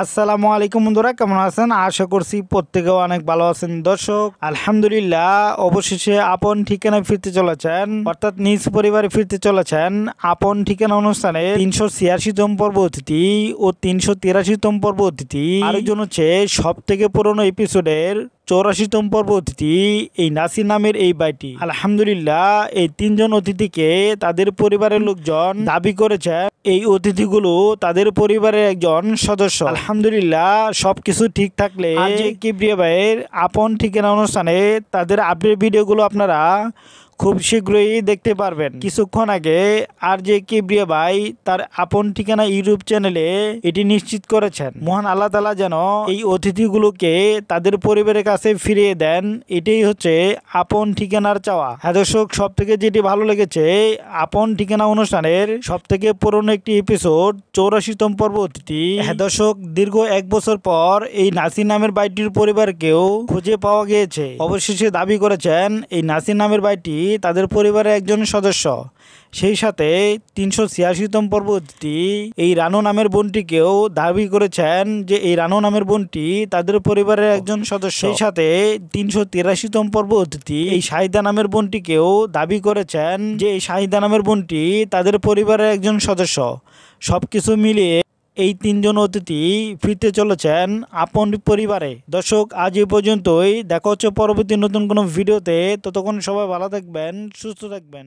আসসালামু আলাইকুম বন্ধুরা, কেমন আছেন? আশা করছি প্রত্যেকেও অনেক ভালো আছেন। দর্শক, আলহামদুলিল্লাহ, অবশেষে আপন ঠিকানায় ফিরতে চলেছেন। অর্থাৎ নিজ পরিবারে ফিরতে চলেছেন আপন ঠিকানা অনুষ্ঠানে তিনশো ছিয়াশিতম পর্ব অতিথি ও তিনশো তিরাশিতম পর্ব অতিথি। আরেকজন হচ্ছে সব থেকে পুরনো এপিসোডের চৌরাশিতম পর্ব অতিথি এই নাসির নামের এই বাইটি আলহামদুলিল্লাহ এই তিনজন অতিথিকে তাদের পরিবারের লোকজন দাবি করেছে। এই অতিথিগুলো তাদের পরিবারের একজন সদস্য। আলহামদুলিল্লাহ সবকিছু ঠিক থাকলে কিবরিয়া ভাইয়ের আপন ঠিকানা অনুষ্ঠানে তাদের আপডেট ভিডিওগুলো আপনারা খুব শীঘ্রই দেখতে পারবেন। কিছুক্ষণ আগে আর যে কিবরিয়া ভাই তার আপন ঠিকানা ইউটিউব চ্যানেলে এটি নিশ্চিত করেছেন। মহান আল্লাহ তালা যেন এই অতিথিগুলোকে তাদের পরিবারের কাছে ফিরিয়ে দেন, এটাই হচ্ছে আপন ঠিকানার চাওয়া। হ্যাঁ দর্শক সব থেকে যেটি ভালো লেগেছে, আপন ঠিকানা অনুষ্ঠানের সব থেকে পুরনো একটি এপিসোড চৌরাশিতম পর্ব অতিথি। হ্যাঁ দর্শক, দীর্ঘ এক বছর পর এই নাসির নামের বাইটির পরিবারকেও খুঁজে পাওয়া গিয়েছে। অবশেষে দাবি করেছেন, এই নাসির নামের বাইটি তাদের পরিবারের একজন সদস্য। সেই সাথে তিনশো ছিয়াশিতম পর্ব অতিথি এই রানু নামের বোনটিকেও দাবি করেছেন যে এই রানু নামের বোনটি তাদের পরিবারের একজন সদস্য। সেই সাথে তিনশো তিরাশিতম পর্ব এই শাহিদা নামের বোনটিকেও দাবি করেছেন যে এই শাহিদা নামের বোনটি তাদের পরিবারের একজন সদস্য। সবকিছু মিলিয়ে এই তিনজন অতিথি ফিরতে চলেছেন আপন পরিবারে। দর্শক, আজ এই পর্যন্তই। দেখা হচ্ছে পরবর্তী নতুন কোনো ভিডিওতে। ততক্ষণ সবাই ভালো থাকবেন, সুস্থ থাকবেন।